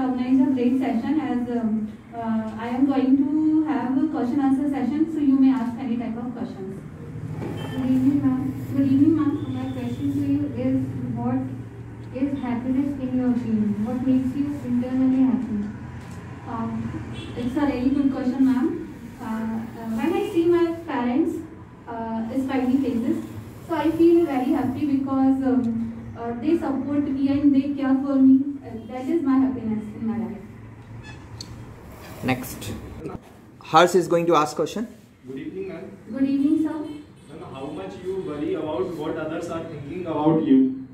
organized a great session as um, uh, I am going to have a question answer session, so you may ask any type of questions. Good evening, ma'am. Good evening, ma'am. My question to you is what is happiness in your opinion? What makes you internally happy? Um, it's a really good question, ma'am. Uh, uh, when I see my parents uh, smiley faces, so I feel very happy because um, uh, they support me and they care for me. Uh, that is my happiness in my life. Next. Hers is going to ask question. Good evening, ma'am. Good evening, sir. Ma'am, how much you worry about what others are thinking about you?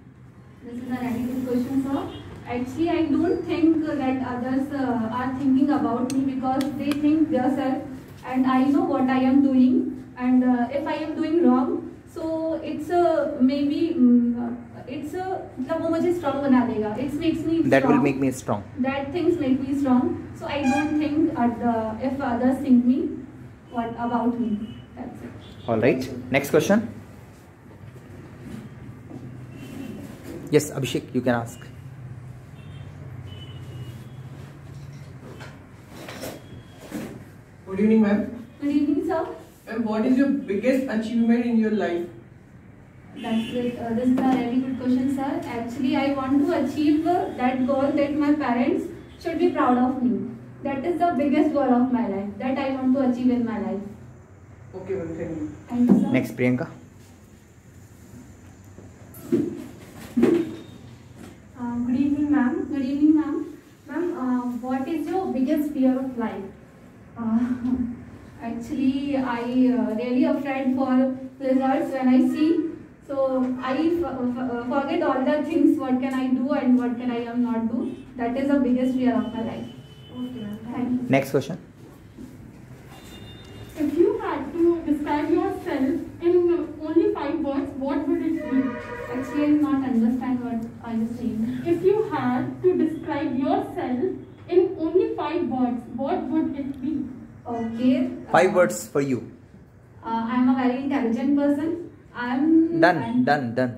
This is a very good question, sir. Actually, I don't think that others uh, are thinking about me because they think themselves and I know what I am doing and uh, if I am doing wrong, so it's a maybe um, it's मतलब वो मुझे strong बना देगा। It's makes me that will make me strong that things make me strong so I don't think at the if others think me what about me that's it alright next question yes Abhishek you can ask good evening ma'am. Good evening sir. And what is your biggest achievement in your life? That's it. Uh, this is a very good question, sir. Actually, I want to achieve uh, that goal that my parents should be proud of me. That is the biggest goal of my life. That I want to achieve in my life. Okay, ma'am, thank you. Thank you, sir. Next, Priyanka. Uh, good evening, ma'am. Good evening, ma'am. Ma'am, uh, what is your biggest fear of life? Uh, actually, I uh, really afraid for results when I see. So I f- f- uh, forget all the things. What can I do and what can I am not do. That is the biggest fear of my life. Okay. Thank you. Next question. If you had to describe yourself in only five words, what would it be? Actually, I not understand what are you saying. If you had to describe yourself in only five words, what would it be? Okay. Five uh, words for you. Uh, I am a very intelligent person. I am Done, I'm- done, done.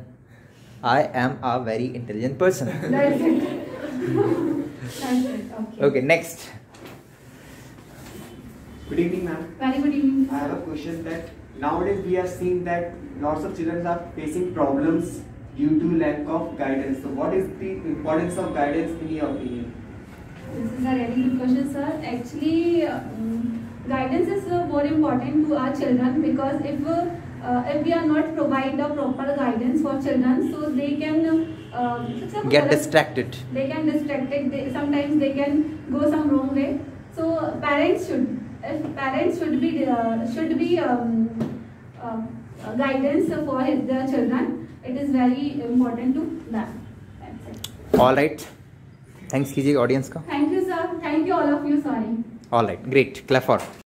I am a very intelligent person. That's it. That's it. Okay. Okay, next. Good evening, ma'am. Very good evening. I have a question that nowadays we are seeing that lots of children are facing problems due to lack of guidance. So, what is the importance of guidance in your opinion? This is a very good question, sir. Actually, um, guidance is uh, more important to our children because if uh, uh, if we are not provide a proper guidance for children, so they can uh, Get distracted. They can distracted. They, sometimes they can go some wrong way. So parents should, if parents should be uh, should be um, uh, uh, guidance for his, their children. It is very important to them. All right. Thanks कीजिए audience का. Thank you, sir. Thank you, all of you. Sorry. All right. Great. Clap for.